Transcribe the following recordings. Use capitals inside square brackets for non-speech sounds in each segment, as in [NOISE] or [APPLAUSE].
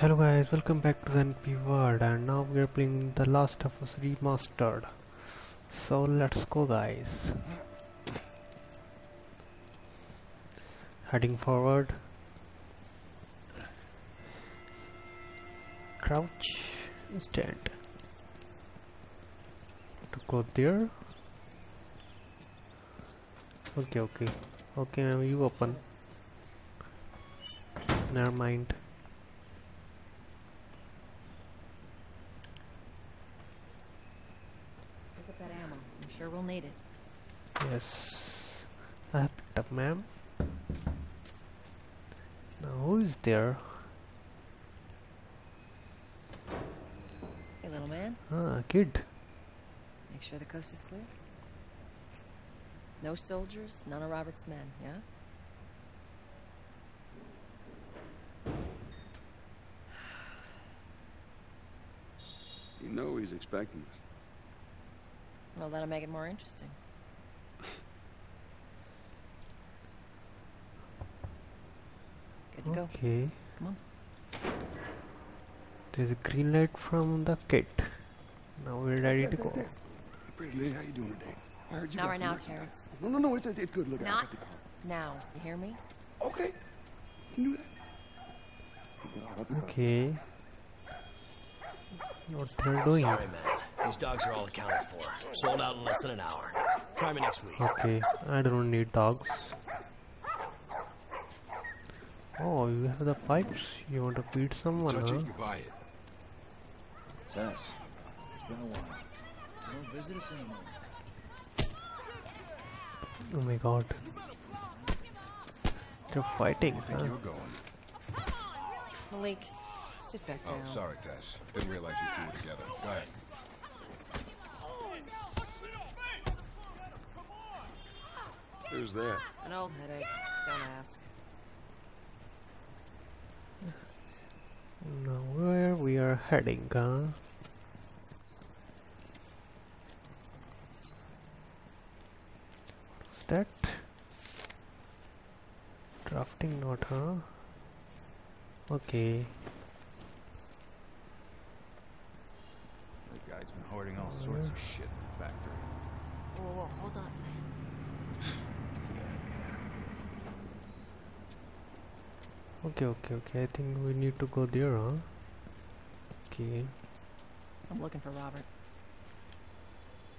Hello guys, welcome back to the NP World and now we are playing The Last of Us Remastered. So let's go guys. Heading forward. Crouch. Stand. To go there. Okay, okay. Okay, you open. Never mind. Pick up that ammo. I'm sure we'll need it. Yes, I have picked up, ma'am. Now, who is there? Hey, little man. Ah, kid. Make sure the coast is clear. No soldiers, none of Robert's men, yeah? You know he's expecting us. Well, that'll make it more interesting. Good to go. Okay. Come on. There's a green light from the kit. Now we're ready to go. Pretty lady, how you doing today? I heard you Not got right now. Terrence. No, no, no, it's, it's good. Look, I Not got now. You hear me? Okay, can do that. Okay. What they're doing? Sorry, man. These dogs are all accounted for. Sold out in less than an hour. Try me next week. Okay, I don't need dogs. Oh, you have the pipes. You want to feed someone, Touch huh? it, you buy it. It's us. It's been a while. Don't visit us anymore. Oh my god. They're fighting, huh? you were going. Malik, sit back oh, down. Oh, sorry, Tess. Didn't realize you two were together. Go ahead. Who's that? An old headache. Don't ask. Now where we are heading, huh? What's that? Drafting note, huh? Okay. That guy's been hoarding all sorts of shit in the factory. Whoa, whoa, hold on. Okay, okay, okay. I think we need to go there, huh? Okay. I'm looking for Robert.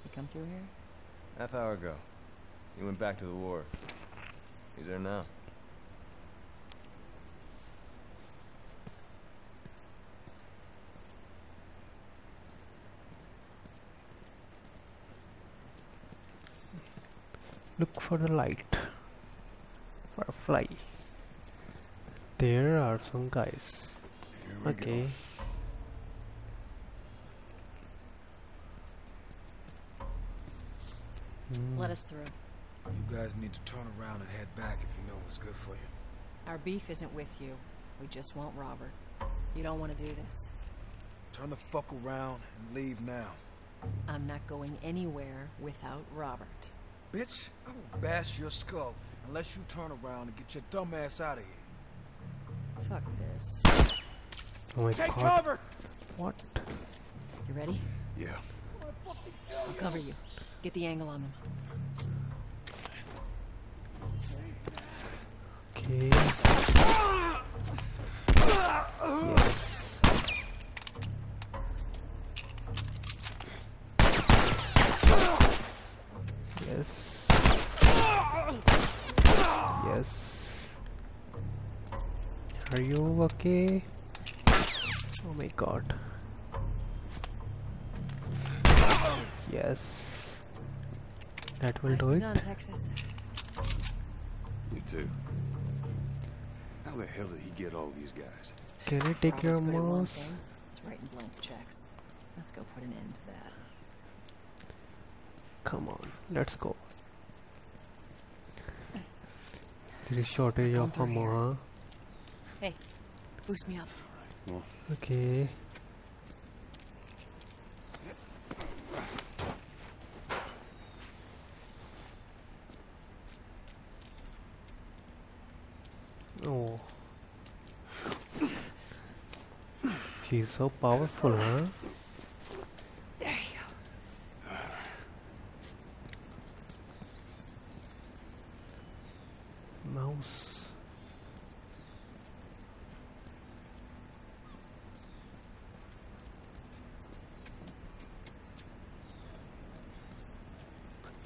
He come through here? Half hour ago. He went back to the war. He's there now. Look for the light. Firefly. There are some guys. Okay. Hmm. Let us through. You guys need to turn around and head back if you know what's good for you. Our beef isn't with you. We just want Robert. You don't want to do this. Turn the fuck around and leave now. I'm not going anywhere without Robert. Bitch, I will bash your skull unless you turn around and get your dumb ass out of here. Fuck this. Oh my Take god. cover! What? You ready? Yeah. I'll cover you. Get the angle on them. Okay. Yes. Are you okay? Oh my god. Yes. That will do it. done, Texas. You too. How the hell did he get all these guys? Can you take your Robert's good mouse? thing. It's writing blank checks. Let's go put an end to that. Come on, let's go. There is shortage Come of through here. ammo, Hey, boost me up. Okay. Oh. She's so powerful, huh? There you go. Mouse.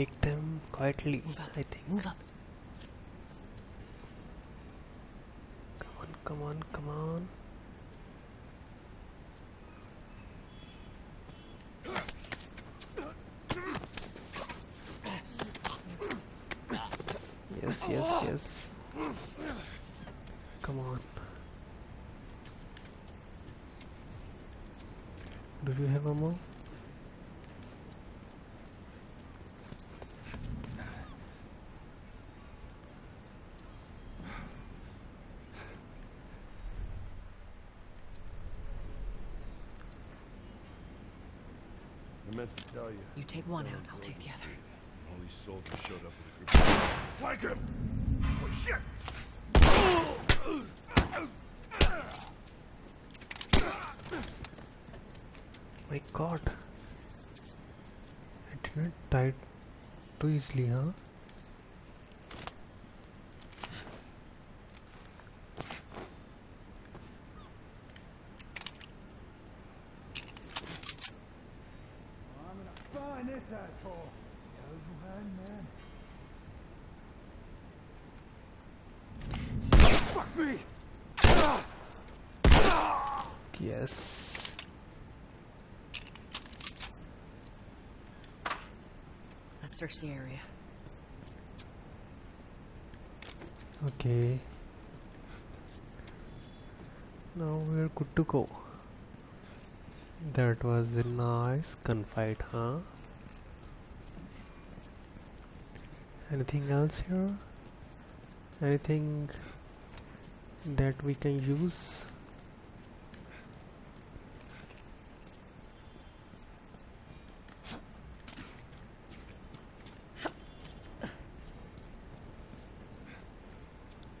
take them quietly, Move up. I think. Move up. Come on, come on, come on. Yes, yes, yes. Come on. Do you have ammo? I meant to tell you. You take one out, I'll take the other. All these soldiers showed up with a group of... Flank him! Oh, shit! My god. I didn't die too easily, huh? I'm gonna find this asshole. Fuck me! Yes. Let's search the area. Okay. Now we're good to go. That was a nice gunfight, huh? Anything else here? Anything that we can use?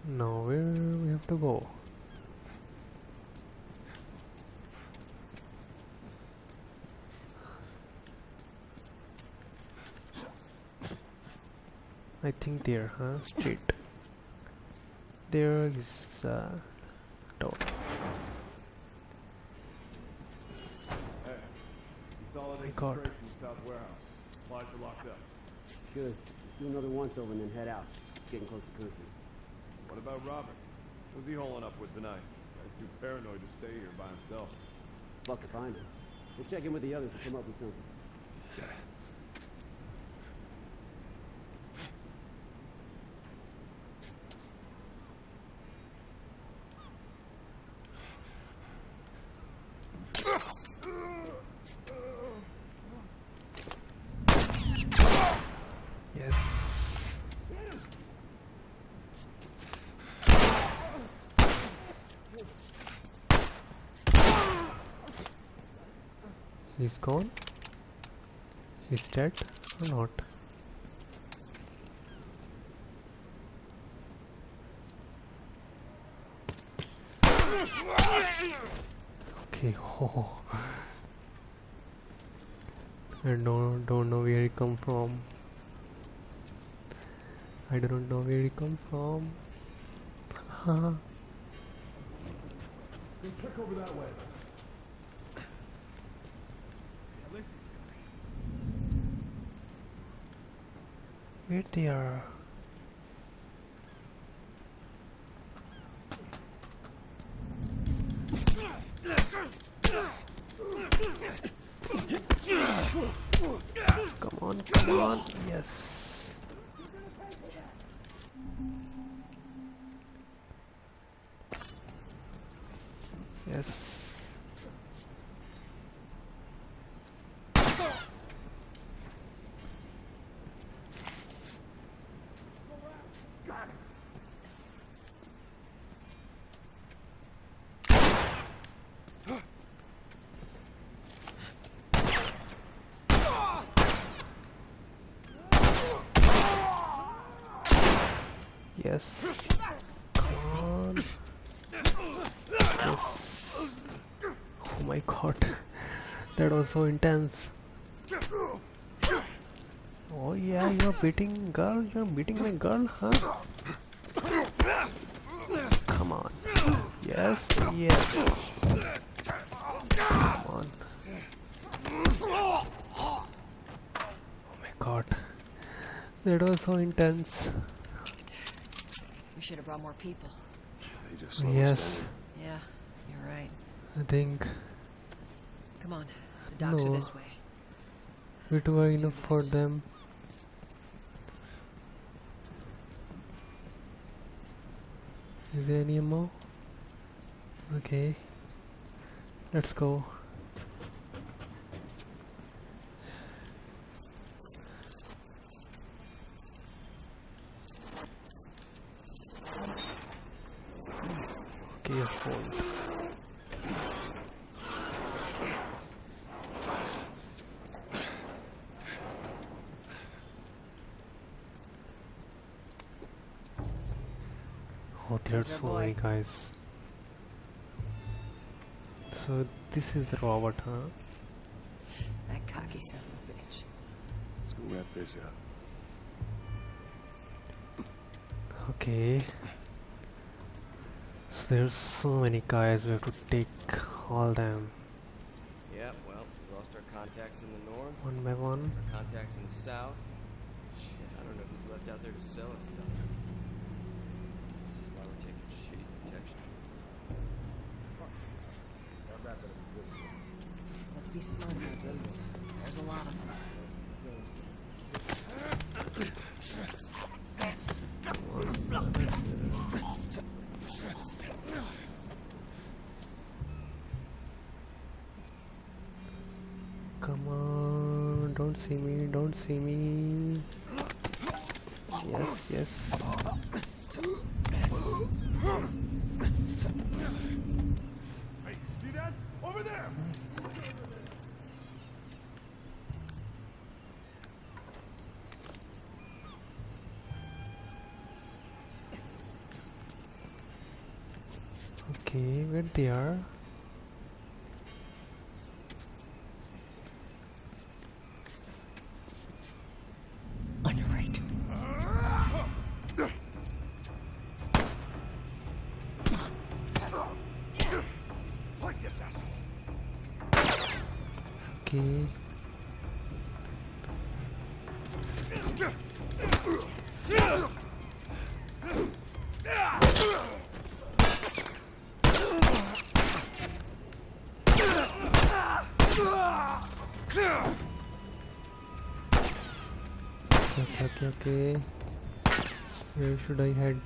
Now where we have to go? I think there, huh? Straight. There is a door. Consolidated My God. Freight from the South Warehouse. Supplies are locked up. Good. Do another once over and then head out. It's getting close to country. What about Robert? Who's he holing up with tonight? Guy's too paranoid to stay here by himself. Fuck if I know. We'll check in with the others and come up with something. Yes. He's gone? He's dead or not? Okay, [LAUGHS] oh. I don't, don't know where he come from. I don't know where he come from. [LAUGHS] Check over that way. Where they are? Come on, come on, yes. Yes. Yes. Come on. Yes. Oh my god. That was so intense. Oh yeah, you're beating girl, you're beating my girl, huh? Come on. Yes, yes. Come on. Oh my god. That was so intense. We should have brought more people. They just Yes. Yeah, you're right. I think Come on. The docks are No. this way. we two are Let's do enough for them. Is there any more? Okay. Let's go. Okay, a phone. Oh, there's There's our so many boy. Guys. So this is Robert, huh? That cocky son of a bitch. Let's go wrap this up. Okay. So there's so many guys. We have to take all them yeah well, we lost our contacts in the north, one by one. our contacts in the south. Shit, I don't know who's left out there to sell us stuff. This is why we're taking be. There's a lot of them. Come on, don't see me, don't see me. Yes, yes. See that? Over there! Okay, where they are? On your right. Like this asshole! Okay. Okay, okay. Where should I head?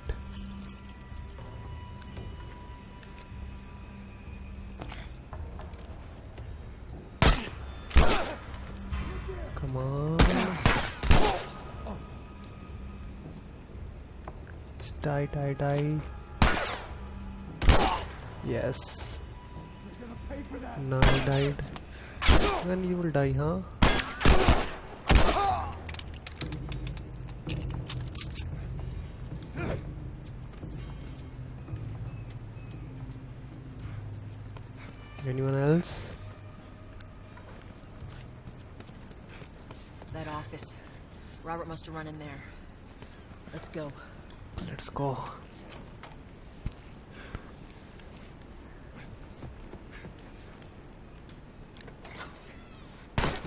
Come on. Just die, die, die. Yes. Now I died. Then you will die, huh? Anyone else? That office. Robert must have run in there. Let's go. Let's go.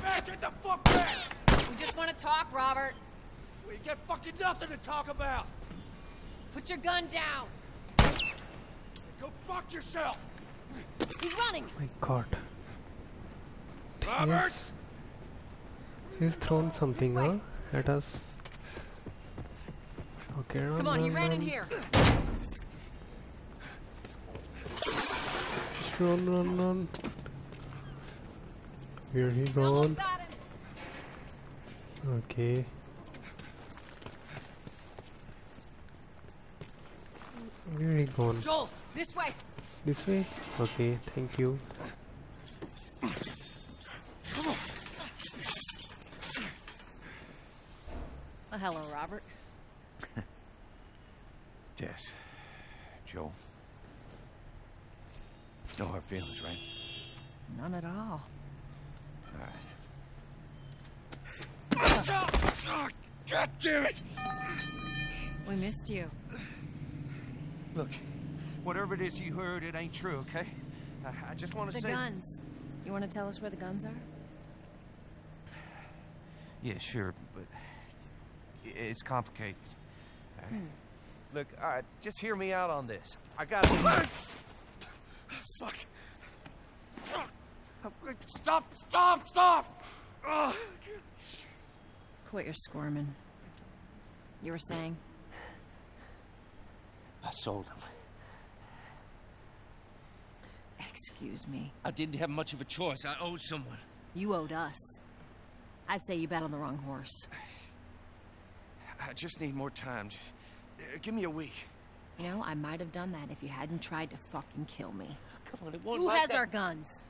Back, get the fuck back! We just want to talk, Robert. We got fucking nothing to talk about! Put your gun down. Go fuck yourself! He's running. My god. Robert! He's, he's thrown something, huh? At us. Okay, run, Come on, he run, ran in here. run, run, run. Where he gone? Okay. Where he gone? Joel, this way. This way? Okay, thank you. Well, hello, Robert. [LAUGHS] Tess. Joel. No hard feelings, right? None at all. Alright. God damn it! We missed you. Look, whatever it is you heard, it ain't true, okay? I, I just want to say... The guns. You want to tell us where the guns are? Yeah, sure, but it's complicated. Right. Hmm. Look, all right, just hear me out on this. I got. Fuck. Stop! Stop! Stop! Ugh. Quit your squirming. You were saying? I sold him. Excuse me. I didn't have much of a choice. I owed someone. You owed us. I'd say you bet on the wrong horse. I just need more time. Just uh, give me a week. You know, I might have done that if you hadn't tried to fucking kill me. Come on, it won't Who like has that. our guns?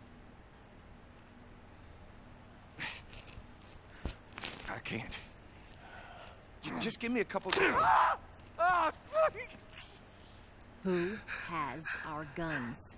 I can't. Just give me a couple! Who has our guns?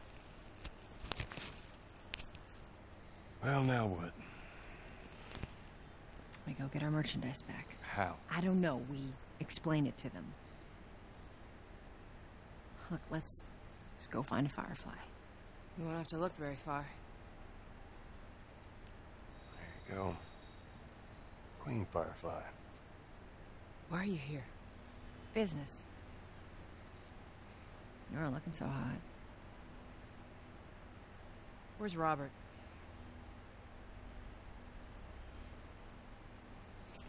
Well, now what? We go get our merchandise back. How? I don't know. We explain it to them. Look, let's let's go find a firefly. You won't have to look very far. There you go. Queen Firefly. Why are you here? Business. You aren't looking so hot. Where's Robert?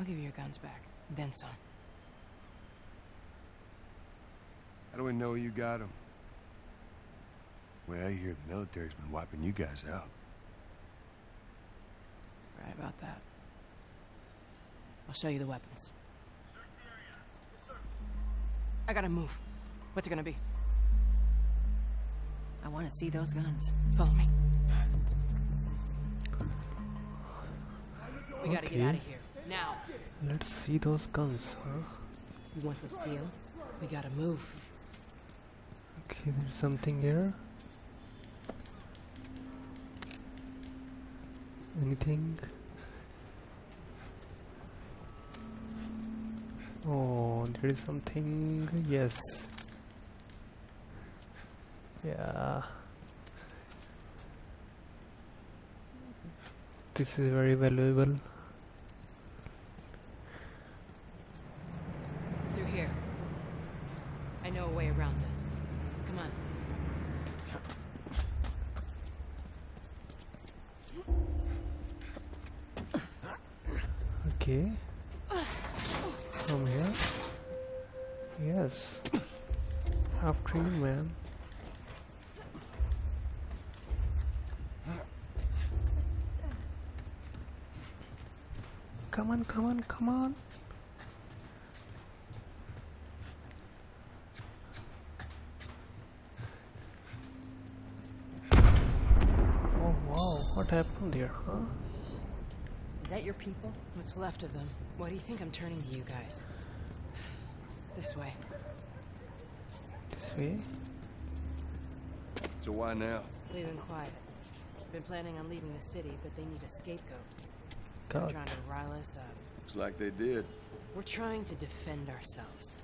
I'll give you your guns back. Then some. How do we know you got them? Well, I hear the military's been wiping you guys out. Right about that. I'll show you the weapons. I gotta move. What's it gonna be? I want to see those guns. Follow me. We gotta get out of here. Now. Let's see those guns, huh? You want the steel? We gotta move. Okay, there's something here. Anything? Oh, there is something. Yes. Yeah. This is very valuable. People? What's left of them? Why do you think I'm turning to you guys? This way. This way? So why now? We've been quiet. Been planning on leaving the city, but they need a scapegoat. They're trying to rile us up. Looks like they did. We're trying to defend ourselves.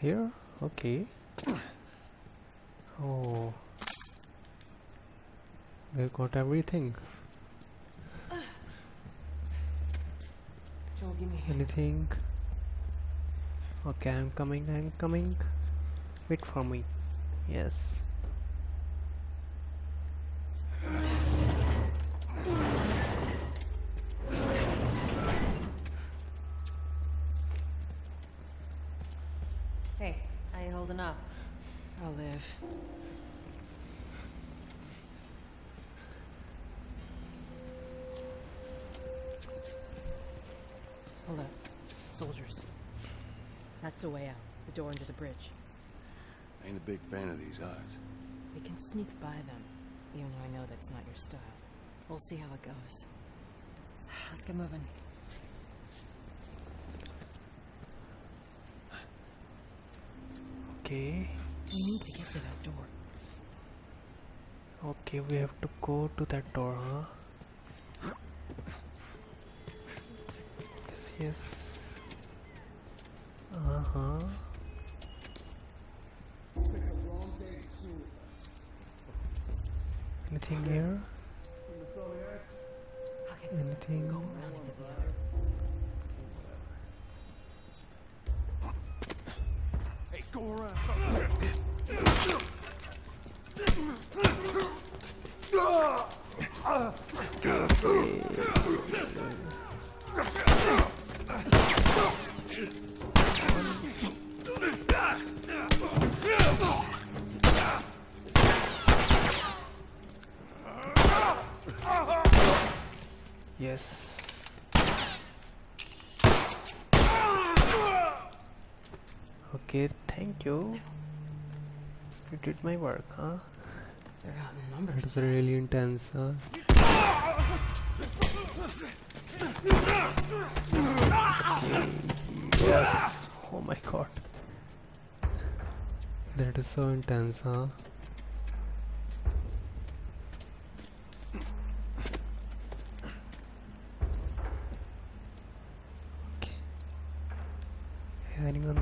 Here? Okay. Oh. We got everything. Joel, give me. Anything? Okay, I'm coming, I'm coming. Wait for me. Yes. Hey, how you holding up? I'll live. Hold up. Soldiers. That's the way out. The door into the bridge. I Ain't a big fan of these odds. We can sneak by them, even though I know that's not your style. We'll see how it goes. Let's get moving. Okay. We need to get to that door. Okay, we have to go to that door, huh? Yes, yes. Uh huh. Anything here? Anything? Go around and get the other. Hey, go around. Yes. Okay, thank you. You did my work, huh? They're outnumbered. It was really intense, huh? Oh my god. That is so intense, huh? Okay. Anyone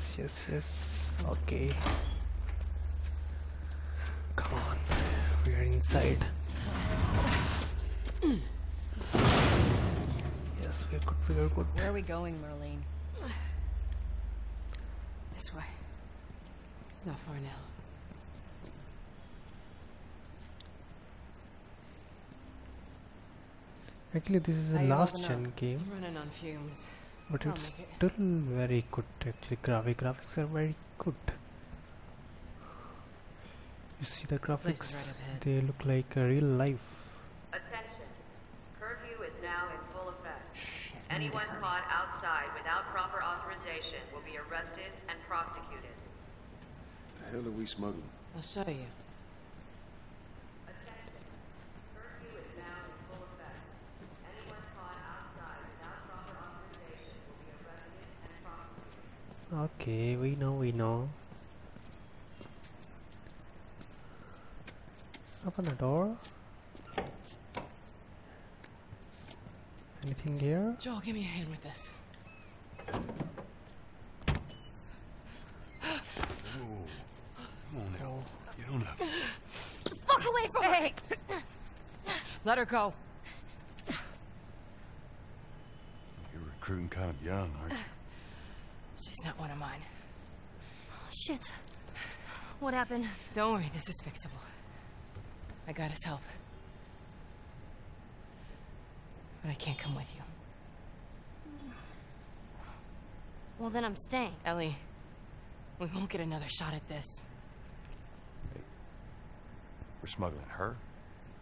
Yes, yes, yes. Okay. Come on. We are inside. Yes, we're good, we're good. Where are we going, Marlene? This way. It's not far now. Actually, this is the a you last holding gen up? game, I'm running on fumes. But it's still very good. Actually, graphic graphics are very good. You see the graphics? right. They look like a real life. Attention. Curfew is now in full effect. I need to Anyone caught outside without proper authorization will be arrested and prosecuted. The hell are we smuggling? I'll show you. Attention. Curfew is now in full effect. Anyone caught outside without proper authorization will be arrested and prosecuted. Okay, we know, we know. Open the door. Anything here? Joel, give me a hand with this. Come on now. Get on up. away from hey. Let her go. You're recruiting kind of young, aren't you? She's not one of mine. Oh, Shit. What happened? Don't worry, this is fixable. I got his help. But I can't come with you. Well, then I'm staying. Ellie, we won't get another shot at this. We're smuggling her?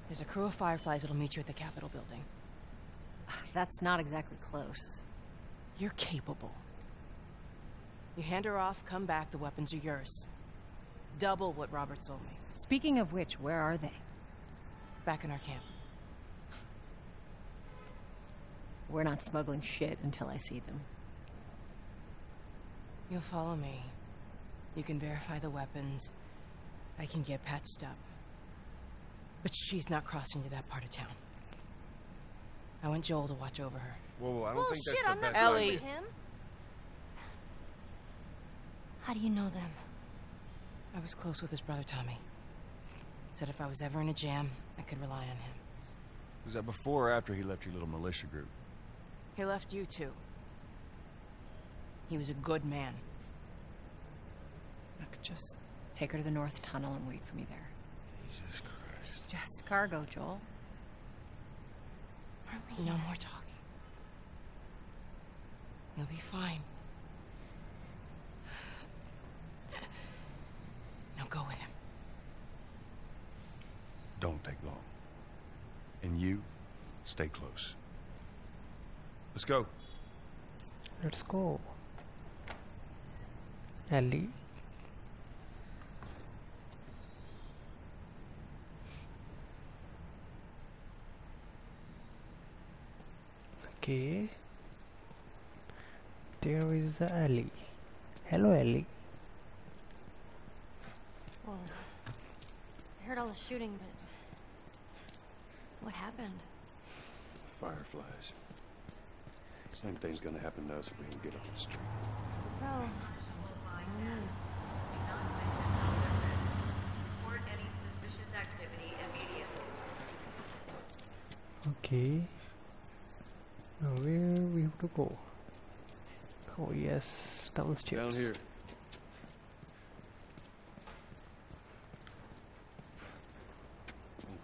There's a crew of Fireflies that'll meet you at the Capitol building. That's not exactly close. You're capable. You hand her off, come back, the weapons are yours. Double what Robert sold me. Speaking of which, where are they? Back in our camp. We're not smuggling shit until I see them. You'll follow me. You can verify the weapons. I can get patched up. But she's not crossing to that part of town. I want Joel to watch over her. Whoa, whoa, I don't Well, think that's shit, the I'm not best Ellie. idea. with him. How do you know them? I was close with his brother Tommy. Said if I was ever in a jam, I could rely on him. Was that before or after he left your little militia group? He left you too. He was a good man. Look, just take her to the North Tunnel and wait for me there. Jesus Christ. Just cargo, Joel. No more talking. You'll be fine. Now go with him. Don't take long. And you, stay close. Let's go. Let's go. Ellie. Okay. There is the alley. Hello, Ellie. Well, I heard all the shooting, but what happened? Fireflies. Same thing's gonna happen to us if we don't get off the street. Well, Report any suspicious activity immediately. Okay. Now where we have to go? Oh yes, downstairs. Down here. Keep up. Attention. Harboring or aiding one criminals is punishable by death. Do not place yourself at risk. Report any suspicious activity immediately. where are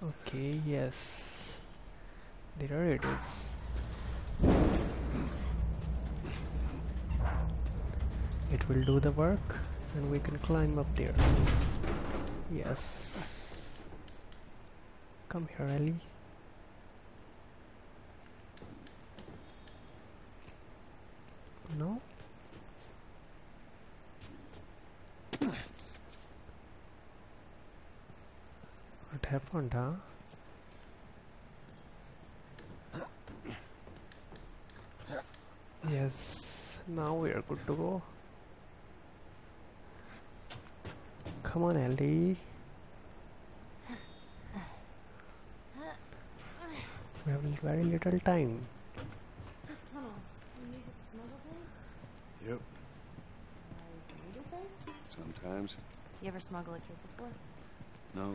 Okay, yes. There it is. It will do the work and we can climb up there. Yes. Come here, Ellie. No? Happened, huh? Yes, now we are good to go. Come on, Ellie. We have very little time. This tunnel. We use it to? Yep. Like illegal things? Sometimes. You ever smuggle a kid before? No,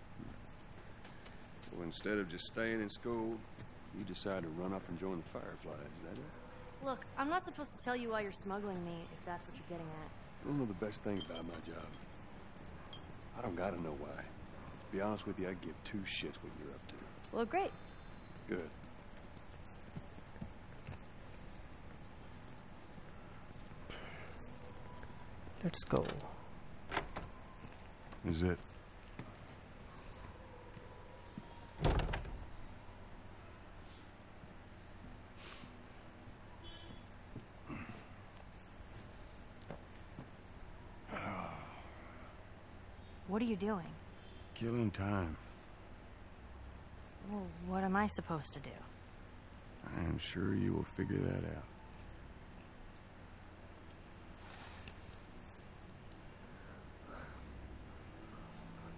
So instead of just staying in school, you decide to run off and join the Fireflies, is that it? Look, I'm not supposed to tell you why you're smuggling me, if that's what you're getting at. I don't know the best thing about my job. I don't gotta know why. To be honest with you, I give two shits what you're up to. Well, great. Good. Let's go. Is it? What are you doing? Killing time. Well, what am I supposed to do? I am sure you will figure that out.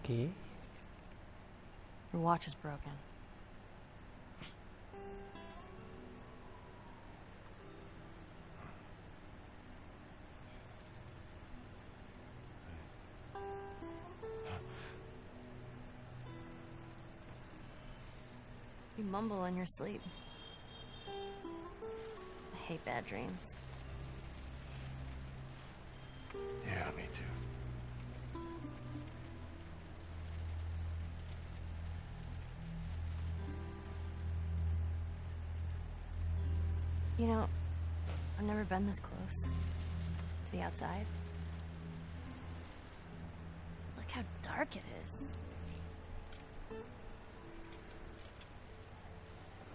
Okay. Your watch is broken. You mumble in your sleep. I hate bad dreams. Yeah, me too. You know, I've never been this close. It's the outside. Look how dark it is.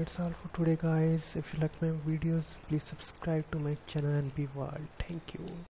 That's all for today guys. If you like my videos, please subscribe to my channel and be wild. Thank you.